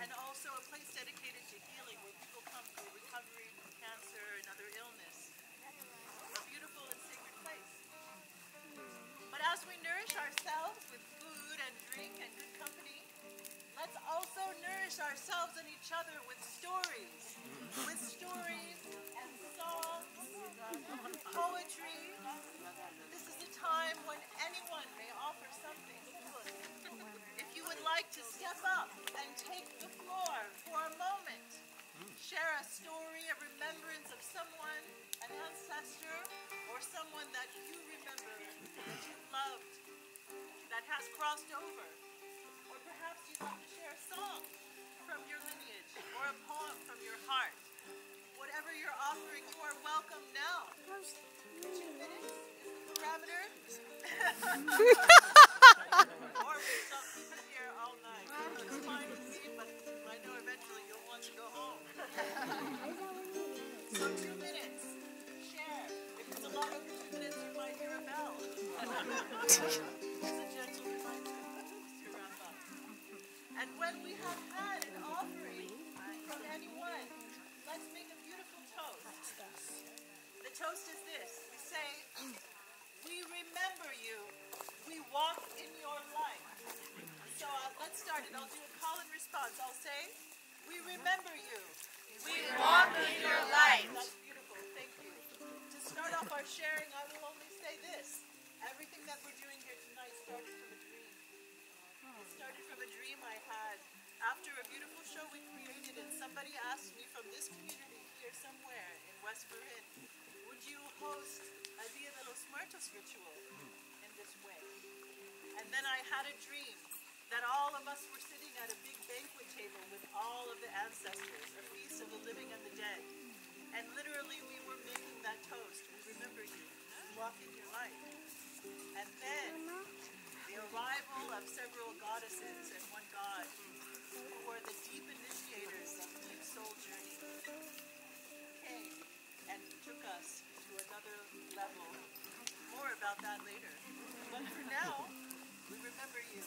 and also a place dedicated to healing where people come for recovery from cancer and other illness. A beautiful and sacred place. But as we nourish ourselves with food and drink and good company, let's also nourish ourselves and each other with stories. To step up and take the floor for a moment, share a story, a remembrance of someone, an ancestor, or someone that you remember, that you loved, that has crossed over. Or perhaps you'd like to share a song from your lineage or a poem from your heart. Whatever you're offering, you are welcome now. Two minutes is the parameter. two minutes. Share. If it's a lot two minutes, you might hear a bell. And when we have had an offering from anyone, let's make a beautiful toast. The toast is this. We say, we remember you. We walk in your light. So uh, let's start it. I'll do a call and response. I'll say, we remember you. Will only say this. Everything that we're doing here tonight started from a dream. It started from a dream I had after a beautiful show we created, and somebody asked me from this community here somewhere in West Marin, would you host a Dia de los Muertos ritual in this way? And then I had a dream that all of us were sitting at a big banquet table with all of the ancestors, a feast of the Light. And then the arrival of several goddesses and one god who were the deep initiators of deep soul journey came and took us to another level. More about that later. But for now, we remember you.